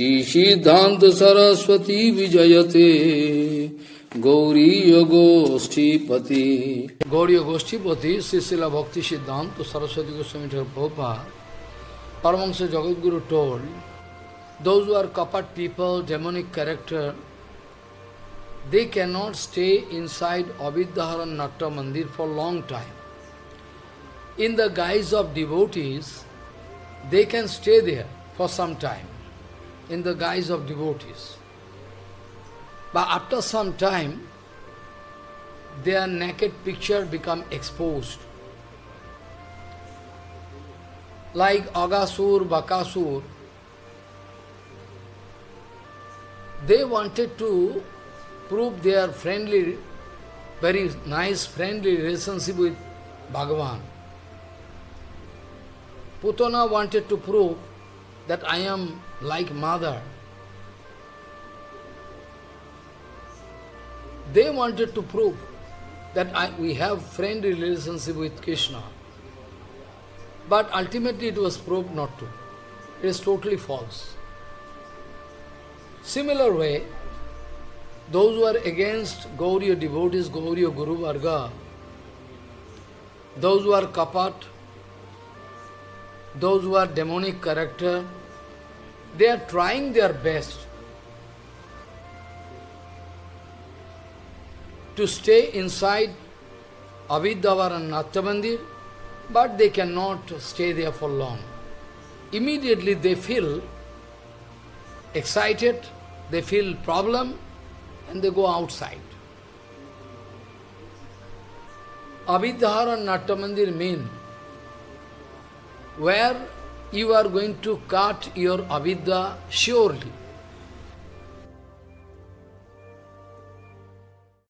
श्री सिद्धांत सरस्वती विजयते। गौरी गोष्ठीपति गौरी गोष्ठीपति श्रीशिला भक्ति सिद्धांत सरस्वती गोस्वामी भोपा परमश Jagat Guru told those are कपट people demonic character they can not stay inside Avidyaharan Natya Mandir for long time in the guise of devotees they can stay there for some time in the guise of devotees. But after some time, their naked picture become exposed. Like Aghasur, Bakasur, they wanted to prove their friendly, very nice friendly relationship with Bhagavan. Putana wanted to prove that I am like mother. They wanted to prove that I, we have friendly relationship with Krishna. But ultimately it was proved not to. It is totally false. Similar way, those who are against Gauriya devotees, Gauriya Guru Varga, those who are kapat, those who are demonic character, they are trying their best to stay inside Avidya Haran Natya Mandir, but they cannot stay there for long. Immediately they feel excited, they feel problem, and they go outside. Avidya Haran Natya Mandir mean where you are going to cut your avidya surely.